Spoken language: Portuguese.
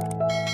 Música